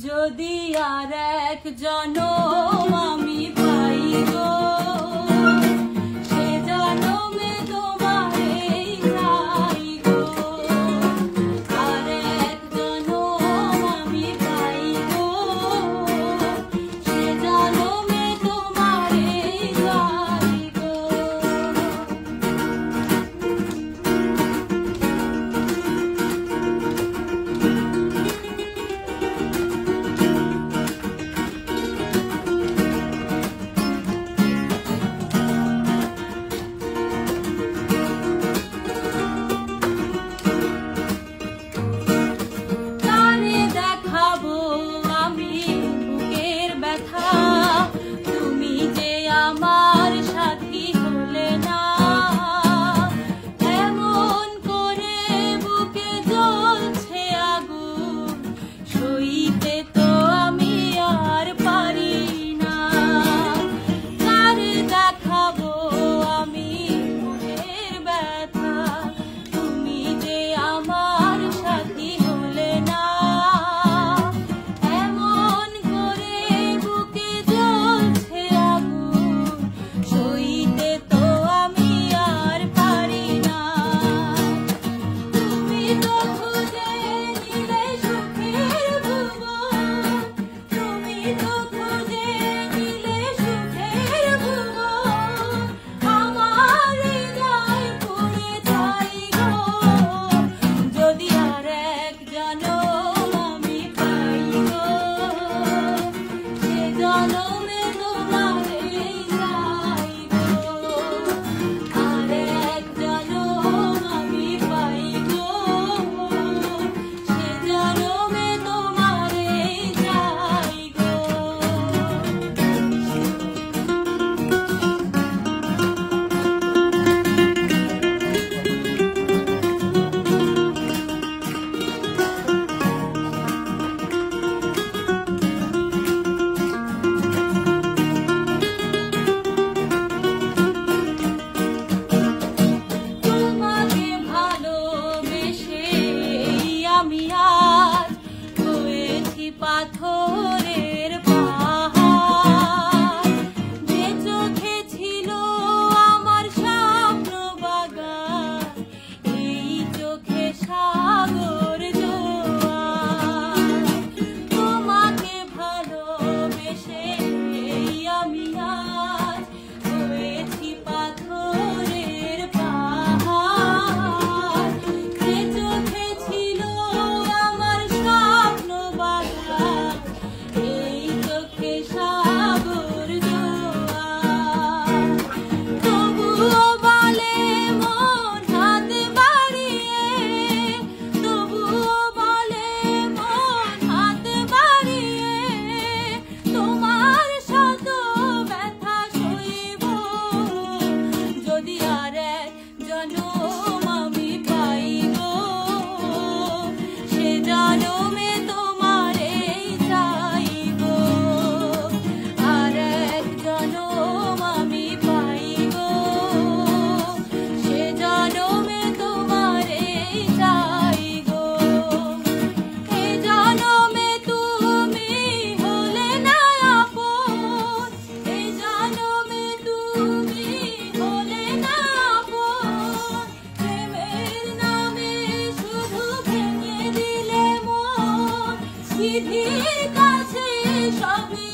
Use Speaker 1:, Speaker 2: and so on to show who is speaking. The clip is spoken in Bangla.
Speaker 1: যদি আর এক জন আমি আমি আজ হয়েছি পাথর। কাছে সবই